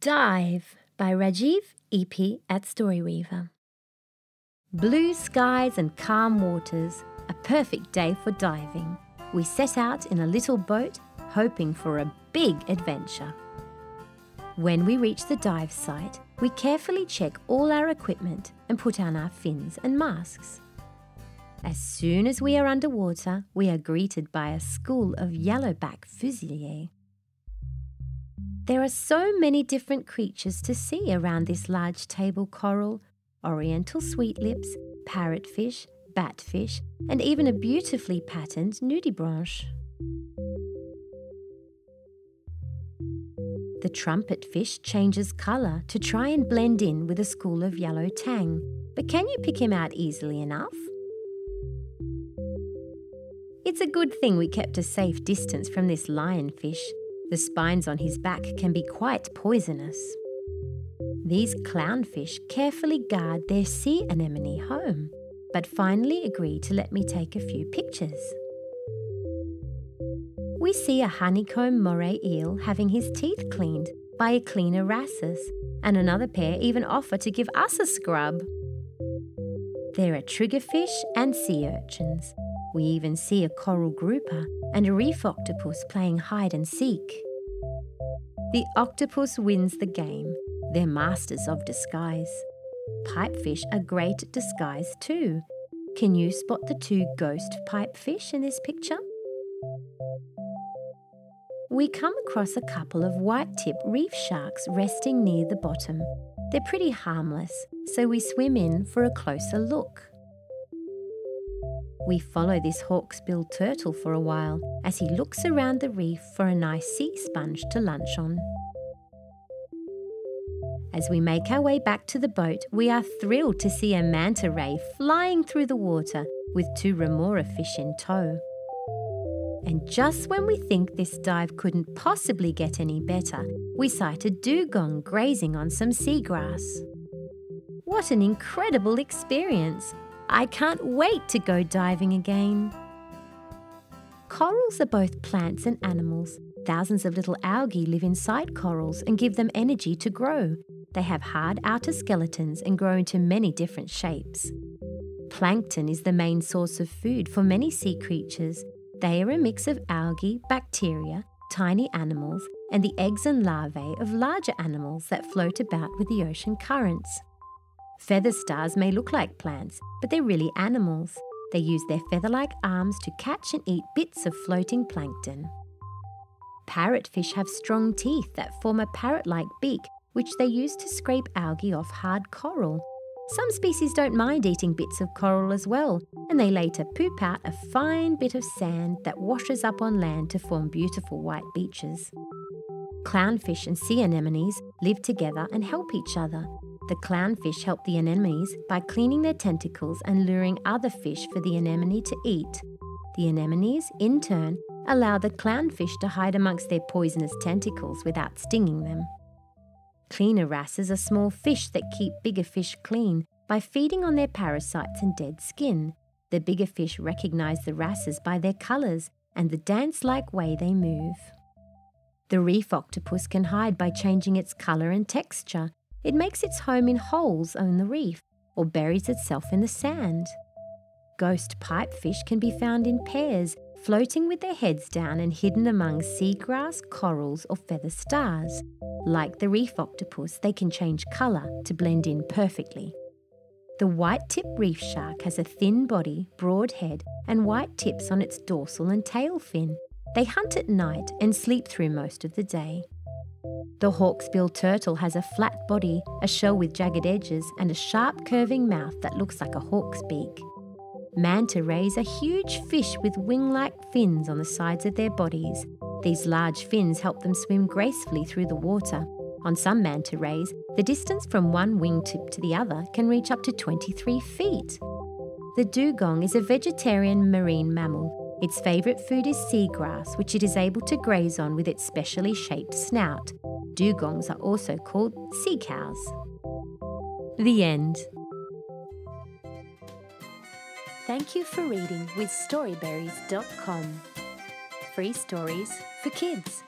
Dive by Rajive Eipe at Storyweaver. Blue skies and calm waters, a perfect day for diving. We set out in a little boat, hoping for a big adventure. When we reach the dive site, we carefully check all our equipment and put on our fins and masks. As soon as we are underwater, we are greeted by a school of yellowback fusiliers. There are so many different creatures to see around this large table coral oriental sweetlips, parrotfish, batfish, and even a beautifully patterned nudibranch. The trumpet fish changes colour to try and blend in with a school of yellow tang, but can you pick him out easily enough? It's a good thing we kept a safe distance from this lionfish the spines on his back can be quite poisonous. These clownfish carefully guard their sea anemone home, but finally agree to let me take a few pictures. We see a honeycomb moray eel having his teeth cleaned by a cleaner wrasse, and another pair even offer to give us a scrub. There are triggerfish and sea urchins, we even see a coral grouper and a reef octopus playing hide and seek. The octopus wins the game. They're masters of disguise. Pipefish are great at disguise too. Can you spot the two ghost pipefish in this picture? We come across a couple of white tip reef sharks resting near the bottom. They're pretty harmless, so we swim in for a closer look. We follow this hawksbill turtle for a while as he looks around the reef for a nice sea sponge to lunch on. As we make our way back to the boat, we are thrilled to see a manta ray flying through the water with two remora fish in tow. And just when we think this dive couldn't possibly get any better, we sight a dugong grazing on some seagrass. What an incredible experience! I can't wait to go diving again. Corals are both plants and animals. Thousands of little algae live inside corals and give them energy to grow. They have hard outer skeletons and grow into many different shapes. Plankton is the main source of food for many sea creatures. They are a mix of algae, bacteria, tiny animals, and the eggs and larvae of larger animals that float about with the ocean currents. Feather stars may look like plants, but they're really animals. They use their feather like arms to catch and eat bits of floating plankton. Parrotfish have strong teeth that form a parrot like beak, which they use to scrape algae off hard coral. Some species don't mind eating bits of coral as well, and they later poop out a fine bit of sand that washes up on land to form beautiful white beaches. Clownfish and sea anemones live together and help each other. The clownfish help the anemones by cleaning their tentacles and luring other fish for the anemone to eat. The anemones, in turn, allow the clownfish to hide amongst their poisonous tentacles without stinging them. Cleaner wrasses are small fish that keep bigger fish clean by feeding on their parasites and dead skin. The bigger fish recognize the wrasses by their colours and the dance like way they move. The reef octopus can hide by changing its colour and texture it makes its home in holes on the reef or buries itself in the sand. Ghost pipefish can be found in pairs, floating with their heads down and hidden among seagrass, corals, or feather stars. Like the reef octopus, they can change colour to blend in perfectly. The white tip reef shark has a thin body, broad head, and white tips on its dorsal and tail fin. They hunt at night and sleep through most of the day. The hawksbill turtle has a flat body, a shell with jagged edges, and a sharp curving mouth that looks like a hawk's beak. Manta rays are huge fish with wing like fins on the sides of their bodies. These large fins help them swim gracefully through the water. On some manta rays, the distance from one wingtip to the other can reach up to 23 feet. The dugong is a vegetarian marine mammal its favourite food is seagrass, which it is able to graze on with its specially shaped snout. Dugongs are also called sea cows. The end. Thank you for reading with Storyberries.com. Free stories for kids.